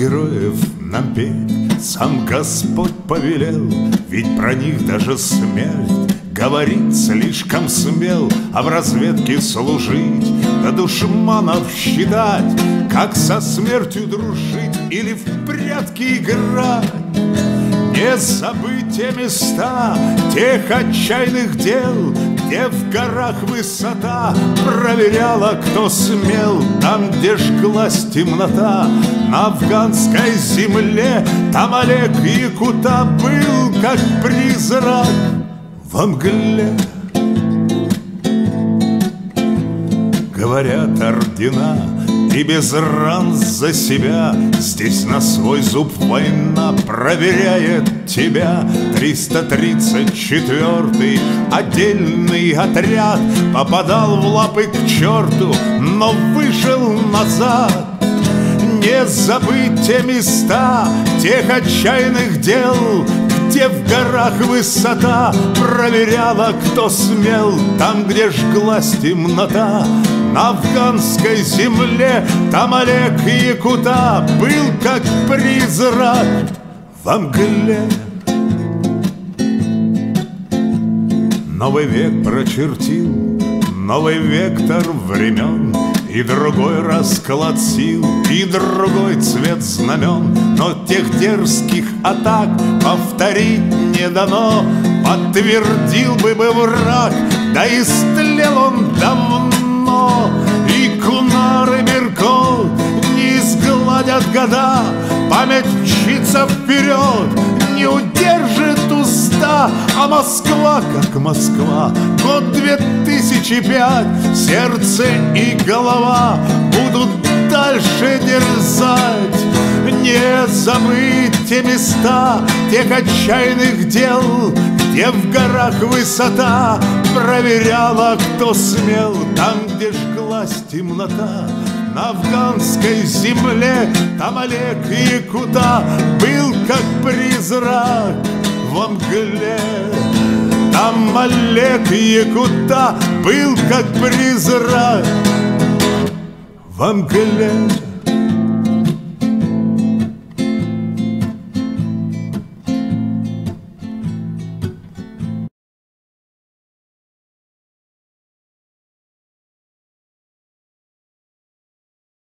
героев нам петь Сам Господь повелел Ведь про них даже смерть Говорит слишком смел. А в разведке служить Да душманов считать Как со смертью дружить Или в прятки играть. Не забыть те места тех отчаянных дел, Где в горах высота проверяла, кто смел, Там, где жглась темнота, на афганской земле, Там Олег Якута был, как призрак во мгле. Говорят, ордена и без ран за себя Здесь на свой зуб война проверяет тебя. 334-й отдельный отряд Попадал в лапы к черту, но вышел назад. Не забыть те места тех отчаянных дел, где в горах высота Проверяла, кто смел Там, где жглась темнота На афганской земле Там Олег Якута Был как призрак во мгле Новый век прочертил Новый вектор времен и другой расклад сил, и другой цвет знамен, Но тех дерзких атак повторить не дано. Подтвердил бы бы враг, да истлел он изгладят года, Память мчится вперед, не удержит уста, А Москва, как Москва, год 2005, Сердце и голова будут дальше дерзать. Не забыть те места, тех отчаянных дел, Где в горах высота проверяла, кто смел, Там, где жглась темнота, на афганской земле Там Олег Якута был как призрак во мгле. Там Олег Якута был как призрак во мгле